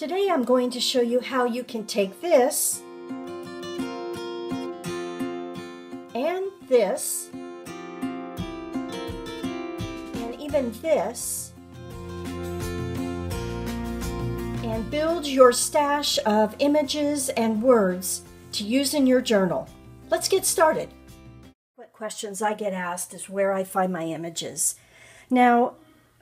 Today I'm going to show you how you can take this and this and even this and build your stash of images and words to use in your journal. Let's get started. What questions I get asked is where I find my images. Now,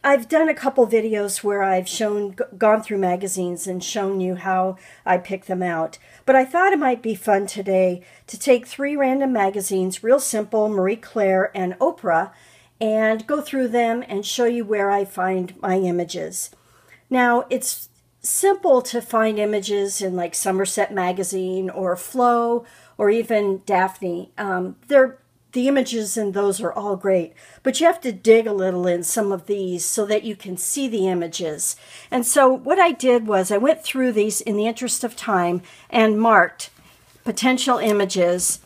I've done a couple videos where I've shown gone through magazines and shown you how I pick them out. But I thought it might be fun today to take three random magazines, real simple, Marie Claire and Oprah, and go through them and show you where I find my images. Now, it's simple to find images in like Somerset Magazine or Flow or even Daphne. Um, they're the images in those are all great, but you have to dig a little in some of these so that you can see the images. And so what I did was I went through these in the interest of time and marked potential images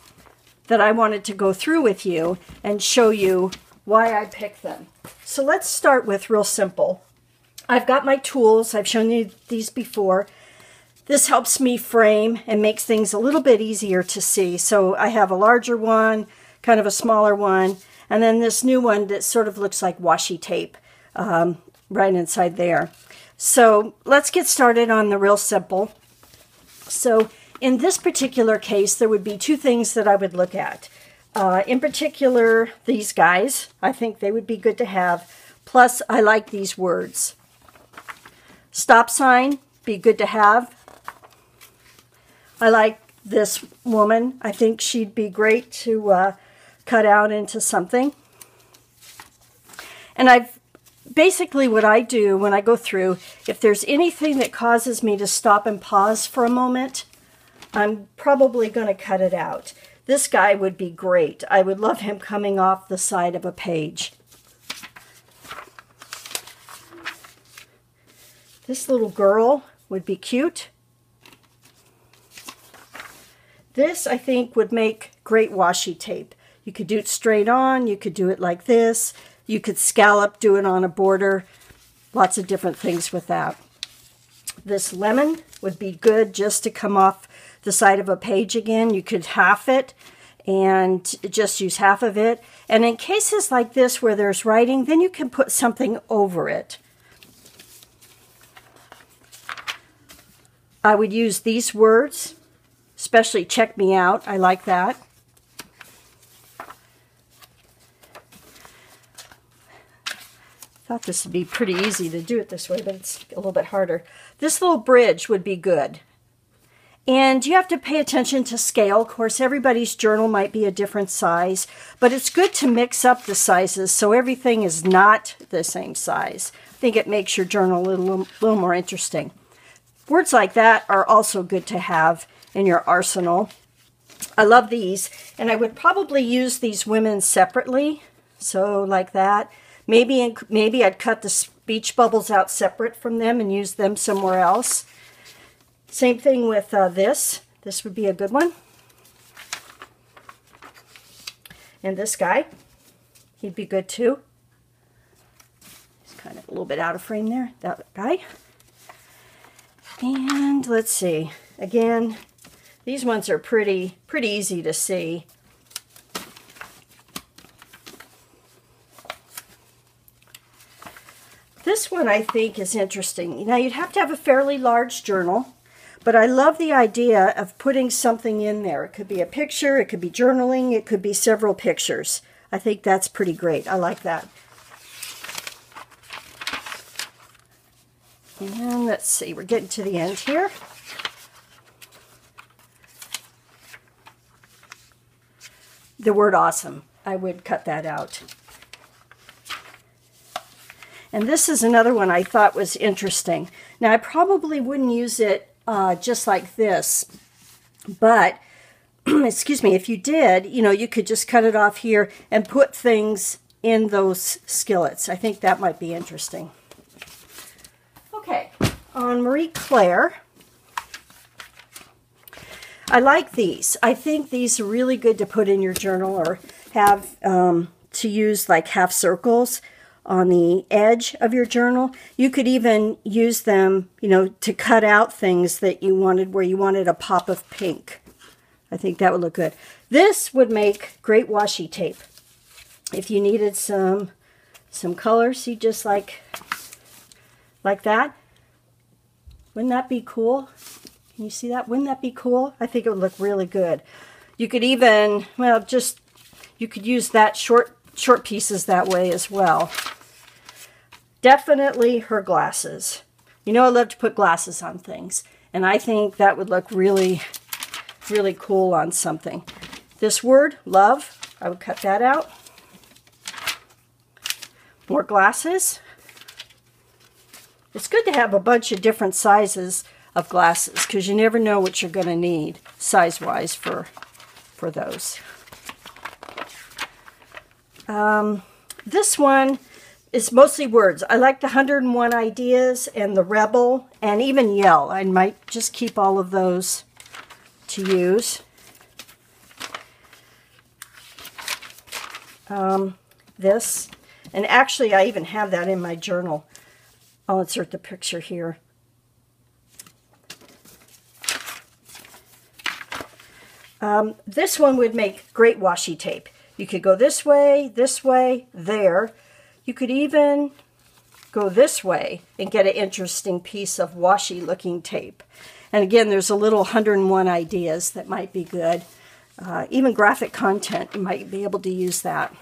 that I wanted to go through with you and show you why I picked them. So let's start with real simple. I've got my tools. I've shown you these before. This helps me frame and makes things a little bit easier to see. So I have a larger one, kind of a smaller one. And then this new one that sort of looks like washi tape um, right inside there. So let's get started on the real simple. So in this particular case, there would be two things that I would look at. Uh, in particular, these guys. I think they would be good to have. Plus, I like these words. Stop sign, be good to have. I like this woman. I think she'd be great to uh, cut out into something. And I've basically what I do when I go through, if there's anything that causes me to stop and pause for a moment, I'm probably going to cut it out. This guy would be great. I would love him coming off the side of a page. This little girl would be cute. This, I think, would make great washi tape. You could do it straight on. You could do it like this. You could scallop, do it on a border. Lots of different things with that. This lemon would be good just to come off the side of a page again. You could half it and just use half of it. And in cases like this where there's writing, then you can put something over it. I would use these words, especially check me out. I like that. Thought this would be pretty easy to do it this way, but it's a little bit harder. This little bridge would be good. And you have to pay attention to scale. Of course, everybody's journal might be a different size, but it's good to mix up the sizes so everything is not the same size. I think it makes your journal a little, little more interesting. Words like that are also good to have in your arsenal. I love these, and I would probably use these women separately, so like that. Maybe, maybe I'd cut the speech bubbles out separate from them and use them somewhere else. Same thing with uh, this. This would be a good one. And this guy, he'd be good too. He's kind of a little bit out of frame there, that guy. And let's see. Again, these ones are pretty, pretty easy to see. This one I think is interesting. Now you'd have to have a fairly large journal, but I love the idea of putting something in there. It could be a picture, it could be journaling, it could be several pictures. I think that's pretty great. I like that. And let's see, we're getting to the end here. The word awesome, I would cut that out. And this is another one I thought was interesting. Now, I probably wouldn't use it uh, just like this, but excuse me, if you did, you know, you could just cut it off here and put things in those skillets. I think that might be interesting. Okay, on Marie Claire, I like these. I think these are really good to put in your journal or have um, to use like half circles. On the edge of your journal. You could even use them, you know, to cut out things that you wanted where you wanted a pop of pink. I think that would look good. This would make great washi tape. If you needed some some color, see just like like that. Wouldn't that be cool? Can you see that? Wouldn't that be cool? I think it would look really good. You could even, well, just, you could use that short, short pieces that way as well. Definitely her glasses. You know I love to put glasses on things. And I think that would look really, really cool on something. This word, love, I would cut that out. More glasses. It's good to have a bunch of different sizes of glasses because you never know what you're going to need size-wise for, for those. Um, this one is mostly words. I like the 101 Ideas and the Rebel and even Yell. I might just keep all of those to use. Um, this, and actually I even have that in my journal. I'll insert the picture here. Um, this one would make great washi tape. You could go this way, this way, there. You could even go this way and get an interesting piece of washi looking tape. And again, there's a little 101 ideas that might be good. Uh, even graphic content, you might be able to use that.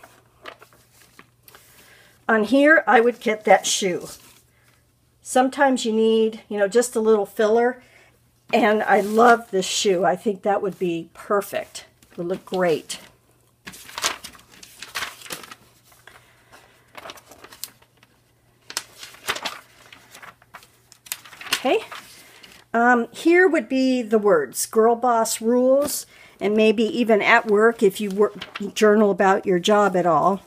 On here, I would get that shoe. Sometimes you need, you know, just a little filler and I love this shoe. I think that would be perfect. It would look great. Okay. Um, here would be the words, Girl Boss Rules, and maybe even at work if you work, journal about your job at all.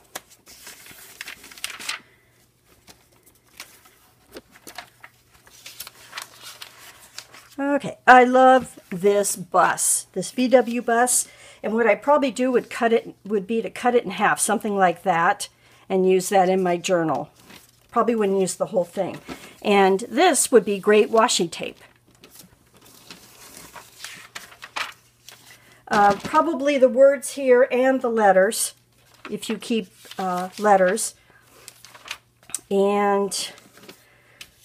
Okay, I love this bus, this VW bus. And what I probably do would cut it would be to cut it in half, something like that, and use that in my journal. Probably wouldn't use the whole thing. And this would be great washi tape. Uh, probably the words here and the letters, if you keep uh, letters. And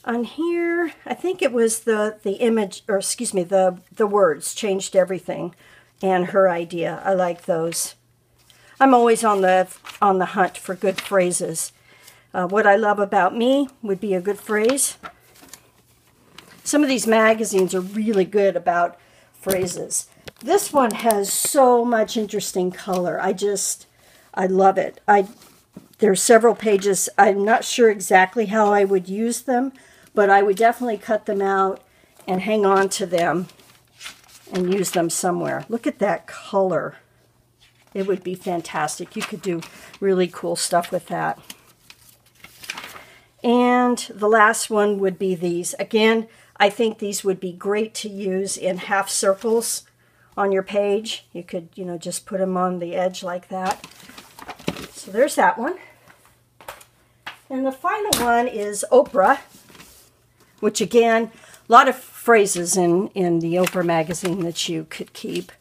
on here, I think it was the, the image, or excuse me, the, the words changed everything and her idea. I like those. I'm always on the, on the hunt for good phrases. Uh, what I love about me would be a good phrase. Some of these magazines are really good about phrases. This one has so much interesting color. I just, I love it. I There's several pages. I'm not sure exactly how I would use them, but I would definitely cut them out and hang on to them and use them somewhere. Look at that color. It would be fantastic. You could do really cool stuff with that. And the last one would be these. Again, I think these would be great to use in half circles on your page. You could, you know, just put them on the edge like that. So there's that one. And the final one is Oprah which again, a lot of phrases in, in the Oprah magazine that you could keep.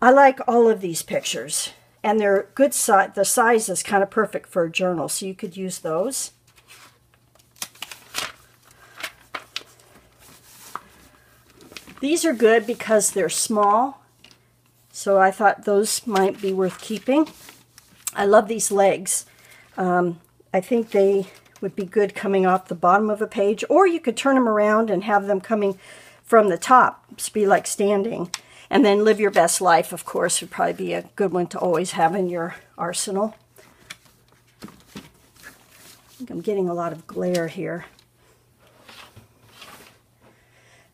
I like all of these pictures, and they're good size. The size is kind of perfect for a journal, so you could use those. These are good because they're small, so I thought those might be worth keeping. I love these legs. Um, I think they would be good coming off the bottom of a page, or you could turn them around and have them coming from the top, to be like standing. And then live your best life, of course, would probably be a good one to always have in your arsenal. I think I'm getting a lot of glare here.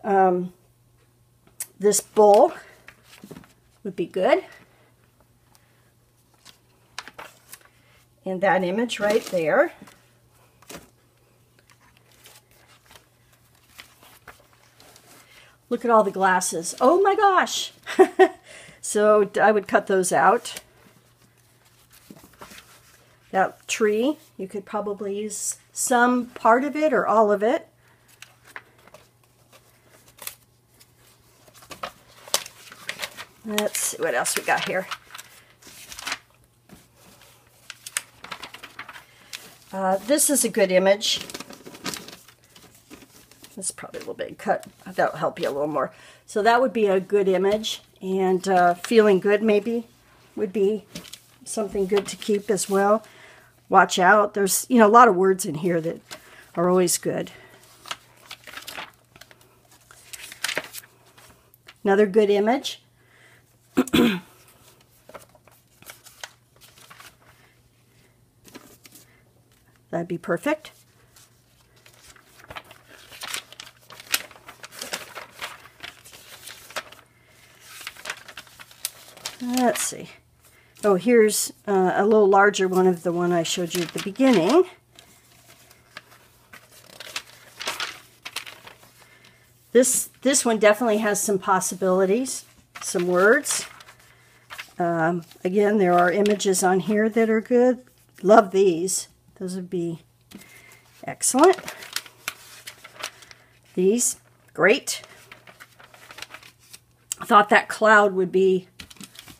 Um, this bowl would be good. And that image right there. Look at all the glasses. Oh my gosh! so I would cut those out. that tree. You could probably use some part of it or all of it. Let's see what else we got here. Uh, this is a good image. Is probably a little bit cut. That'll help you a little more. So that would be a good image. And uh, feeling good maybe would be something good to keep as well. Watch out. There's, you know, a lot of words in here that are always good. Another good image. That'd be perfect. Let's see. Oh, here's uh, a little larger one of the one I showed you at the beginning. This, this one definitely has some possibilities, some words. Um, again, there are images on here that are good. Love these. Those would be excellent. These, great. I thought that cloud would be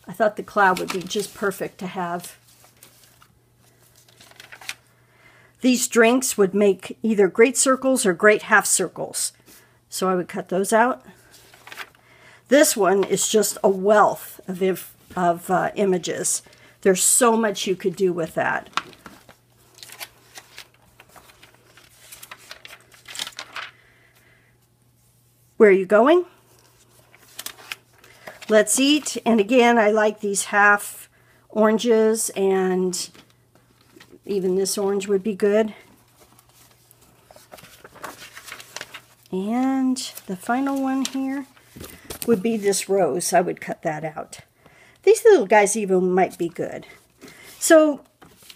I thought the cloud would be just perfect to have. These drinks would make either great circles or great half circles. So I would cut those out. This one is just a wealth of, of uh, images. There's so much you could do with that. Where are you going? Let's eat. And again, I like these half oranges and even this orange would be good. And the final one here would be this rose. I would cut that out. These little guys even might be good. So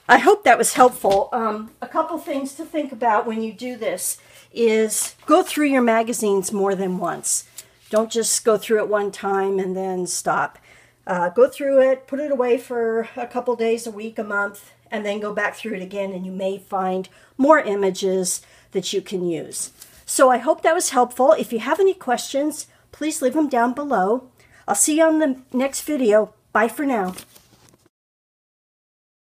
I hope that was helpful. Um, a couple things to think about when you do this is go through your magazines more than once. Don't just go through it one time and then stop. Uh, go through it, put it away for a couple days, a week, a month, and then go back through it again, and you may find more images that you can use. So I hope that was helpful. If you have any questions, please leave them down below. I'll see you on the next video. Bye for now.